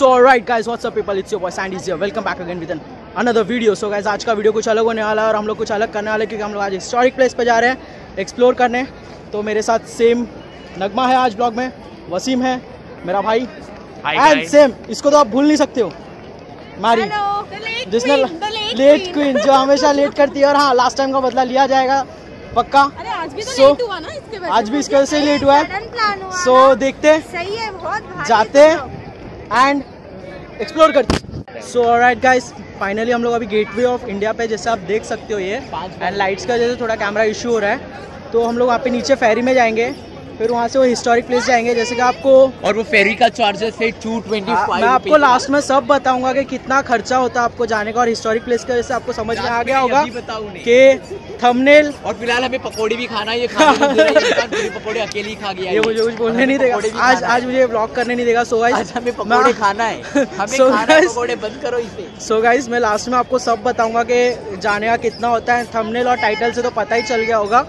Alright guys, what's up people? It's your boy Sandy here. Welcome back again with an another video. So guys, आज का video कुछ अलग होने वाला है और हम लोग कुछ अलग करने वाले क्योंकि हम लोग आज हिस्टोरिक प्लेस पे जा रहे हैं एक्सप्लोर करने तो मेरे साथ सेम नगमा है आज ब्लॉग में वसीम है मेरा भाई Hi, एंड. सेम इसको तो आप भूल नहीं सकते हो मारी। जिसने लेट क्वीन जो हमेशा लेट करती है और हाँ लास्ट टाइम का बदला लिया जाएगा। पक्का? अरे आज भी तो So, लेट हुआ ना इसके वजह आज भी इसके वजह से लेट हुआ है। सो ना। देखते सही है बहुत जाते। एंड एक्सप्लोर करते सो ऑलराइट गाइस फाइनली हम लोग अभी गेटवे ऑफ़ इंडिया पे जैसे आप देख सकते हो ये एंड लाइट्स का जैसे थोड़ा कैमरा इशू हो रहा है। तो हम लोग वहाँ पे नीचे फेरी में जाएँगे। फिर वहाँ से वो हिस्टोरिक प्लेस जाएँगे जैसे कि आपको और वो फेरी का चार्जेस है टू ट्वेंटी मैं आपको लास्ट में सब बताऊँगा कि कितना खर्चा होता है आपको जाने का और हिस्टोरिक प्लेस का जैसे आपको समझ में आ गया होगा कि थंबनेल और फ़िलहाल हमें पकौड़ी भी खाना है ये पकौड़ी अकेले ही खा गया ये मुझे कुछ बोलने नहीं देगा। आज आज मुझे ब्लॉग करने नहीं देगा सो गाइस हमें पकौड़े खाना है। पकौड़े बंद करो इसे। सो गाइज़ मैं लास्ट में आपको सब बताऊँगा कि जाने का कितना होता है। थंबनेल और टाइटल से तो पता ही चल गया होगा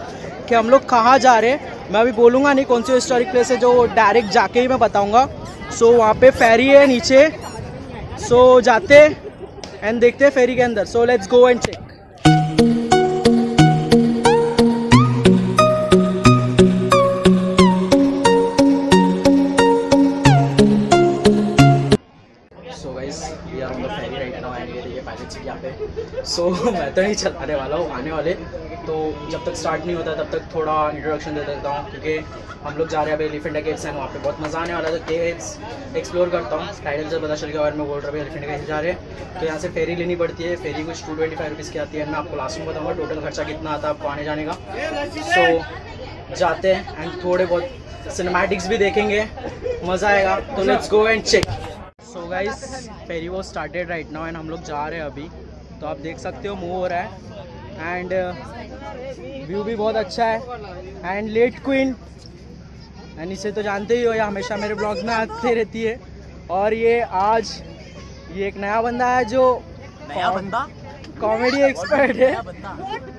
कि हम लोग कहाँ जा रहे हैं। मैं अभी बोलूँगा नहीं कौन सी हिस्टोरिक प्लेस है जो डायरेक्ट जाके ही मैं बताऊँगा। सो so, वहाँ पे फेरी है नीचे। सो so, जाते एंड देखते हैं फेरी के अंदर। So let's go and check so so मैं तो नहीं चलाने वाला हूँ आने वाले। तो जब तक स्टार्ट नहीं होता, तब तक थोड़ा इंट्रोडक्शन दे देता हूँ, क्योंकि हम लोग जा रहे हैं अभी एलिफेंट केव्स हैं, वहाँ पे बहुत मज़ा आने वाला है। तो केव्स एक्सप्लोर करता हूँ। टाइटल से पता चल गया और मैं बोल रहा हूँ एलिफेंट केव्स जा रहे हैं। तो यहाँ से फेरी लेनी पड़ती है। फेरी कुछ टू ट्वेंटी फाइव रुपीज़ की आती है। मैं आपको लास्ट में बताऊँगा टोटल खर्चा कितना आता है आपको आने जाने का। सो जाते हैं एंड थोड़े बहुत सिनेमैटिक्स भी देखेंगे। मज़ा आएगा। तो let's go and check so guys ferry वो स्टार्टेड राइट नाउ एंड हम लोग जा रहे हैं अभी। तो आप देख सकते हो मूव हो रहा है। एंड व्यू भी बहुत अच्छा है. एंड लेट क्वीन एंड इसे तो जानते ही हो ये हमेशा मेरे ब्लॉग्स में आते रहती है. और ये आज ये एक नया बंदा है जो नया बंदा? कॉमेडी एक्सपर्ट है.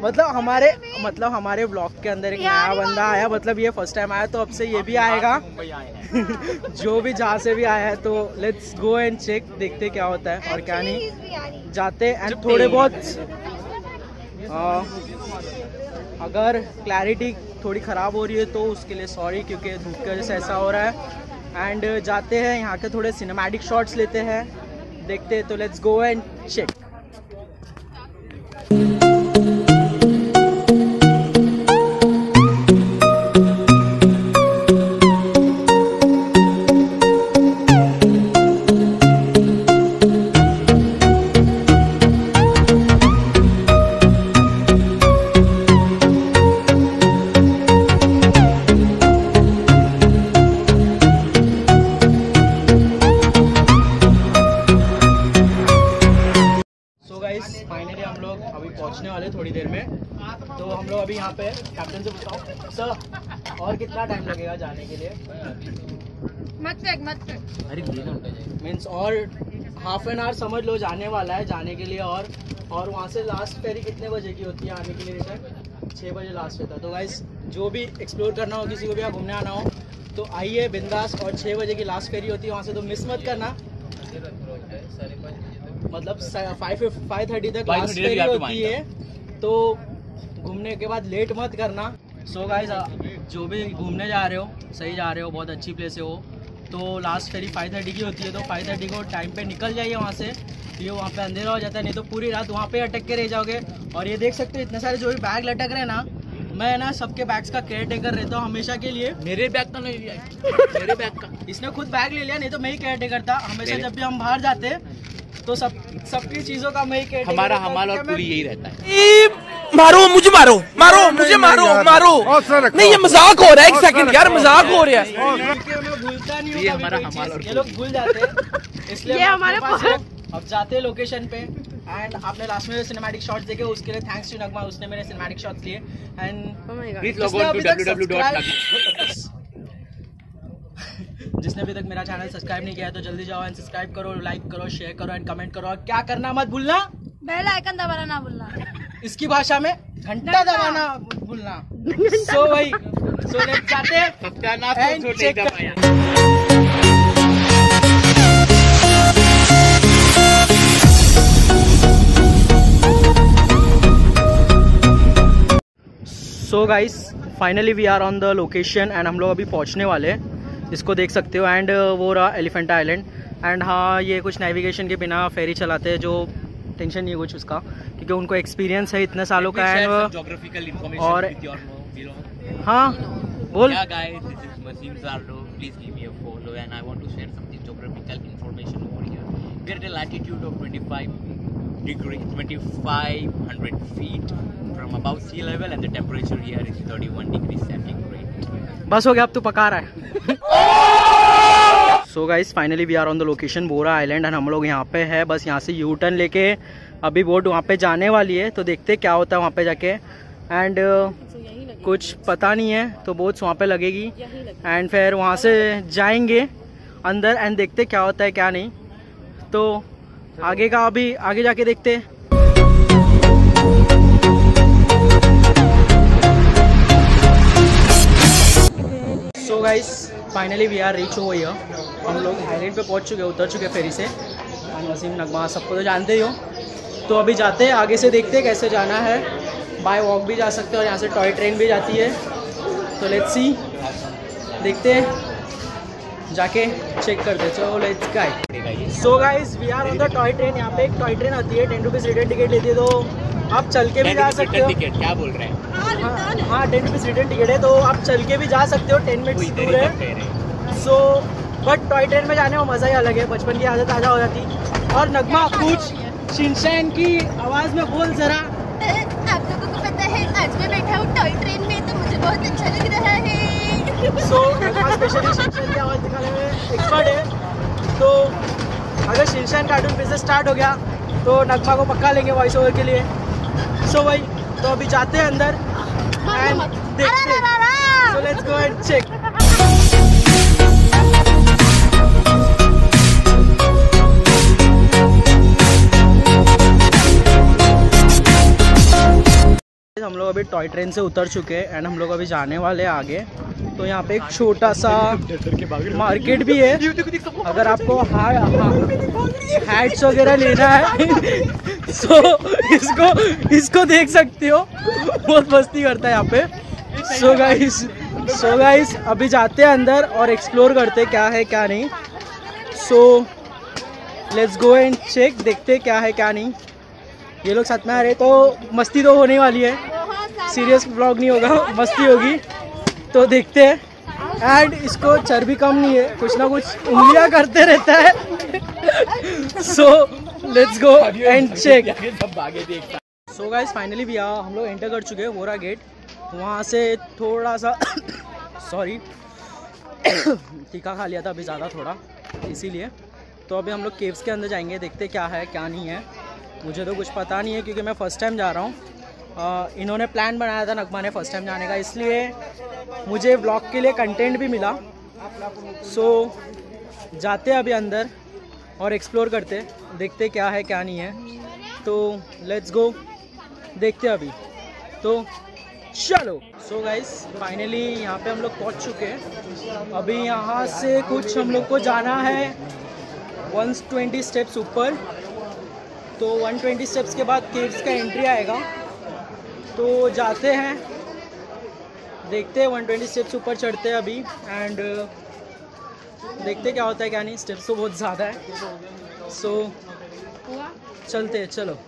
मतलब हमारे मतलब हमारे ब्लॉग के अंदर एक नया बंदा आया. मतलब ये फ़र्स्ट टाइम आया तो अब से ये भी आएगा. मुंबई आए हैं. जो भी जहाँ से भी आया है तो लेट्स गो एंड चेक देखते क्या होता है और क्या नहीं. जाते एंड थोड़े बहुत आ, अगर क्लैरिटी थोड़ी ख़राब हो रही है तो उसके लिए सॉरी क्योंकि धूप की वजह से ऐसा हो रहा है। एंड जाते हैं यहाँ के थोड़े सिनेमैटिक शॉट्स लेते हैं। देखते हैं तो लेट्स गो एंड चेक यहाँ पे कैप्टन से बताओ सर और कितना टाइम लगेगा जाने के लिए? मत फेंक मत फेंक अरे मीन्स और हाफ़ एन आवर समझ लो जाने वाला है जाने के लिए और और वहाँ से लास्ट फेरी कितने बजे की होती है आने के लिए रिटर्न छः बजे लास्ट रहता है। तो गाइस जो भी एक्सप्लोर करना हो किसी को भी यहाँ घूमने आना हो तो आइए बिंदास और छः बजे की लास्ट फेरी होती है वहाँ से तो मिस मत करना। मतलब फाइव फाइव थर्टी तक लास्ट फेरी होती है तो घूमने के बाद लेट मत करना। सो गाइस जो भी घूमने जा रहे हो सही जा रहे हो बहुत अच्छी प्लेस है वो। तो लास्ट फेरी फाइव थर्टी की होती है तो फाइव थर्टी को टाइम पे निकल जाइए वहाँ से। ये वहाँ पे अंधेरा हो जाता है नहीं तो पूरी रात वहाँ पे अटक के रह जाओगे। और ये देख सकते हो इतने सारे जो भी बैग लटक रहे हैं ना मैं ना सबके बैग्स का केयर टेकर रहता हूँ हमेशा के लिए। मेरे बैग का नहीं लिया मेरे बैग का। इसने खुद बैग ले लिया नहीं तो मैं ही केयर टेकर था। हमेशा जब भी हम बाहर जाते तो सब सबकी चीज़ों का मैं ही केयर हमारा हमाल और पूरी यही रहता है। मारो मुझे मारो मारो मुझे मारो मारो। नहीं ये मज़ाक हो रहा है एक सेकंड यार मज़ाक हो रहा है। मैं भूलता नहीं हूँ। ये हमारा ये लोग भूल जाते हैं। इसलिए हमारे। अब जाते हैं लोकेशन पे। एंड आपने लास्ट में सिनेमैटिक शॉट्स देखे उसके लिए थैंक्स टू नगमा उसने मेरे सिनेमैटिक शॉट्स लिए एंड जिसने अभी तक मेरा चैनल सब्सक्राइब नहीं किया है तो जल्दी जाओ एंड सब्सक्राइब करो लाइक करो शेयर करो एंड कमेंट करो। और क्या करना मत भूलना। बेल आइकन दबाना ना भूलना। इसकी भाषा में घंटा दबाना भूलना। सो वही सो जाते so guys finally we are on the location and हम लोग अभी पहुँचने वाले हैं इसको देख सकते हो। एंड वो रहा एलिफेंटा आइलैंड एंड हाँ ये कुछ नेविगेशन के बिना फेरी चलाते हैं जो टेंशन नहीं है कुछ उसका क्योंकि उनको एक्सपीरियंस है इतने सालों का एंड और-. हाँ बोल Yeah, guys, this is Masim Zardo. Please give me a follow, and I want to share some geographical information over here. We are at a latitude of 25 degree, 2500 feet from above sea level, and the temperature here is 31 degrees centigrade. बस हो गया अब तू पका रहा है so guys finally we are on the location Bora island and हम लोग यहाँ पे है। बस यहाँ से यू टर्न लेके अभी बोट वहाँ पे जाने वाली है तो देखते क्या होता है वहाँ पे जाके। एंड कुछ पता नहीं है तो बोट्स वहाँ पे लगेगी। एंड फिर वहाँ से जाएँगे अंदर एंड देखते क्या होता है क्या नहीं। तो आगे का अभी आगे जाके देखते। So guys finally we are reach over here हम लोग आइलैंड पे पहुँच चुके हैं उतर चुके हैं फेरी से। एंड वसीम नगमा सबको तो जानते ही हो। तो अभी जाते हैं आगे से देखते हैं कैसे जाना है। बाय वॉक भी जा सकते हैं और यहाँ से टॉय ट्रेन भी जाती है। तो लेट्स सी देखते हैं। जाके चेक करते हैं। चलो let's guide so guys we are on the toy train यहाँ पे एक टॉय ट्रेन आती है टेन रुपीज़ रिटर्न टिकट लेती है। तो आप चल के भी जा सकते हो। टिकट क्या बोल रहे हैं? हाँ हाँ टेन रुपीज़ रिटर्न टिकट है। तो आप चल के भी जा सकते हो टेन मिनट्स दूर है। सो बट टॉय ट्रेन में जाने में मज़ा ही अलग है। बचपन की आदत ताज़ा हो जाती। और नगमा कुछ शिनशैन की आवाज़ में बोल जरा। आप लोगों को पता है आज मैं बैठा हूँ टॉय ट्रेन में तो मुझे बहुत अच्छा लग रहा है। सो स्पेशली शिनशैन की आवाज़ दिखाने में। एक्सपर्ट है। तो अगर शिनशैन कार्टून फिर से स्टार्ट हो गया तो नगमा को पक्का लेंगे वॉइस ओवर के लिए। सो so, भाई तो अभी जाते हैं अंदर। एंड देखते हैं। So let's go and check toy train से उतर चुके हैं एंड हम लोग अभी जाने वाले हैं आगे। तो यहाँ पे एक छोटा सा मार्केट भी है। अगर आपको हैट्स वगैरह लेना है सो इसको इसको देख सकते हो। बहुत मस्ती करता है यहाँ पे। सो गाइस सो गाइस अभी जाते हैं अंदर और एक्सप्लोर करते क्या है, क्या नहीं। So let's go and check देखते क्या है, क्या नहीं। ये लोग साथ में आ रहे तो मस्ती तो होने वाली है। सीरियस ब्लॉग नहीं होगा, मस्ती होगी। तो देखते हैं। एंड इसको चर्बी कम नहीं है, कुछ ना कुछ उंगलियाँ करते रहता है। So let's go and check so guys finally भी आ, हम लोग एंटर कर चुके हैं वोरा गेट वहाँ से थोड़ा सा सॉरी टीका खा लिया था, अभी ज़्यादा थोड़ा, इसीलिए। तो अभी हम लोग केव्स के अंदर जाएँगे, देखते क्या है, क्या नहीं है। मुझे तो कुछ पता नहीं है, क्योंकि मैं फ़र्स्ट टाइम जा रहा हूँ। इन्होंने प्लान बनाया था नगमा ने फ़र्स्ट टाइम जाने का इसलिए मुझे ब्लॉग के लिए कंटेंट भी मिला। सो so, जाते अभी अंदर और एक्सप्लोर करते देखते क्या है क्या नहीं है। तो लेट्स गो देखते अभी। तो चलो। सो गाइस फाइनली यहाँ पे हम लोग पहुँच चुके हैं। अभी यहाँ से कुछ हम लोग को जाना है 120 स्टेप्स ऊपर। तो 120 स्टेप्स के बाद केव्स का एंट्री आएगा। तो जाते हैं। देखते हैं 120 स्टेप्स ऊपर चढ़ते हैं अभी। एंड देखते क्या होता है क्या नहीं। स्टेप्स तो बहुत ज़्यादा है। सो so, चलते हैं चलो।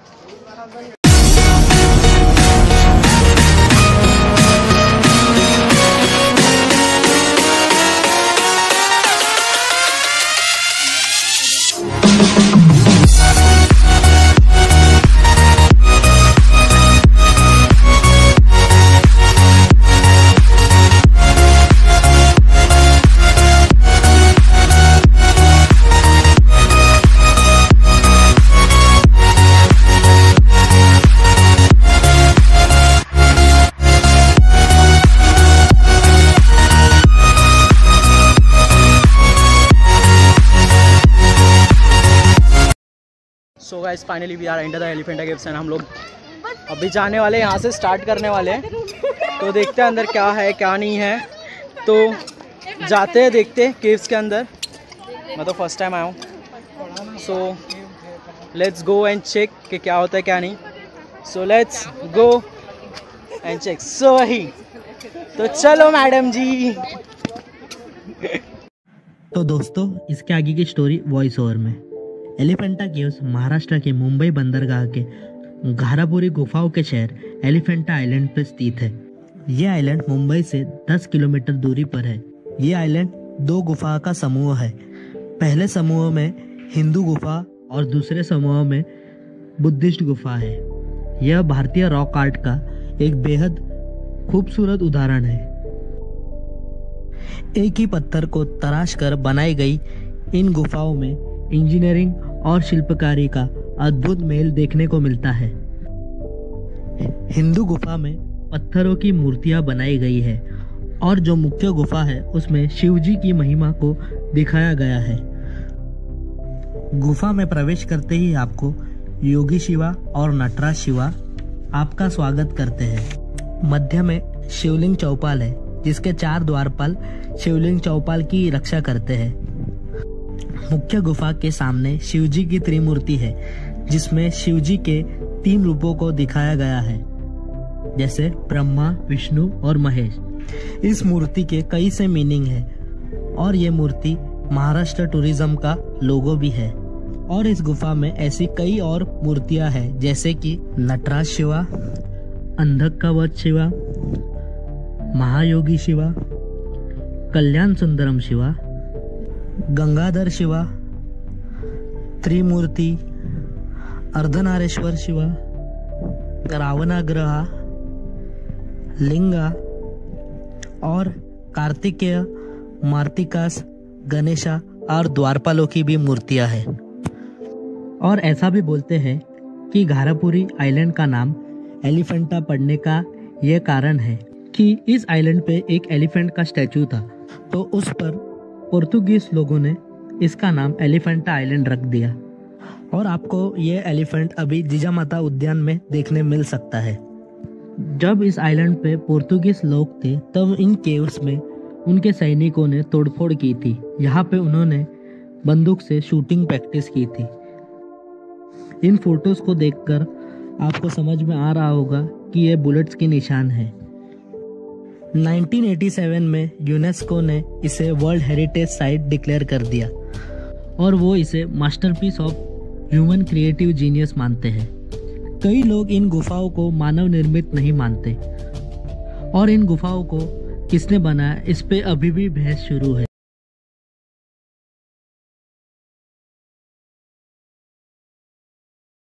So guys finally we are enter the Elephanta caves and हम लोग अभी जाने वाले यहाँ से स्टार्ट करने वाले हैं। तो देखते हैं अंदर क्या है, क्या नहीं है। तो जाते हैं, देखते हैं केव्स के अंदर। मैं तो फ़र्स्ट टाइम आया हूँ। So let's go and check कि क्या होता है, क्या नहीं। So let's go and check so वही। तो चलो मैडम जी। तो दोस्तों, इसके आगे की स्टोरी वॉइस ओवर में। एलिफेंटा केव्स महाराष्ट्र के मुंबई बंदरगाह के घारापुरी गुफाओं के शहर एलिफेंटा आइलैंड पर स्थित है। ये आइलैंड मुंबई से 10 किलोमीटर दूरी पर है। ये आइलैंड दो गुफा का समूह है। पहले समूह में हिंदू गुफा और दूसरे समूह में बुद्धिस्ट गुफा है। यह भारतीय रॉक आर्ट का एक बेहद खूबसूरत उदाहरण है। एक ही पत्थर को तराश कर बनाई गई इन गुफाओं में इंजीनियरिंग और शिल्पकारी का अद्भुत मेल देखने को मिलता है। हिंदू गुफा में पत्थरों की मूर्तियाँ बनाई गई है और जो मुख्य गुफा है, उसमें शिव जी की महिमा को दिखाया गया है। गुफा में प्रवेश करते ही आपको योगी शिवा और नटराज शिवा आपका स्वागत करते हैं। मध्य में शिवलिंग चौपाल है, जिसके चार द्वारपाल शिवलिंग चौपाल की रक्षा करते हैं। मुख्य गुफा के सामने शिवजी की त्रिमूर्ति है, जिसमें शिवजी के तीन रूपों को दिखाया गया है, जैसे ब्रह्मा, विष्णु और महेश। इस मूर्ति के कई से मीनिंग है, और ये मूर्ति महाराष्ट्र टूरिज़्म का लोगो भी है। और इस गुफा में ऐसी कई और मूर्तियाँ हैं, जैसे कि नटराज शिवा अंधक का वध शिवा, महायोगी शिवा, कल्याण सुंदरम शिवा गंगाधर शिवा, त्रिमूर्ति, अर्धनारेश्वर शिवा, रावणाग्रहा, लिंगा और कार्तिकेय, मार्तिकास, गणेशा और द्वारपालों की भी मूर्तियाँ हैं। और ऐसा भी बोलते हैं कि घारापुरी आइलैंड का नाम एलिफेंटा पड़ने का यह कारण है कि इस आइलैंड पे एक एलिफेंट का स्टैचू था तो उस पर पोर्तुगीज लोगों ने इसका नाम एलिफेंटा आइलैंड रख दिया। और आपको ये एलिफेंट अभी जिजामाता उद्यान में देखने मिल सकता है। जब इस आइलैंड पे पोर्तुगीज लोग थे, तब इन केव्स में उनके सैनिकों ने तोड़फोड़ की थी। यहाँ पे उन्होंने बंदूक से शूटिंग प्रैक्टिस की थी। इन फ़ोटोज़ को देखकर आपको समझ में आ रहा होगा कि ये बुलेट्स के निशान है। 1987 में यूनेस्को ने इसे वर्ल्ड हेरिटेज साइट डिक्लेयर कर दिया। और वो इसे masterpiece of human creative genius मानते हैं। कई लोग इन गुफाओं को मानव निर्मित नहीं मानते। और इन गुफाओं को किसने बनाया? इस पे अभी भी बहस शुरू है।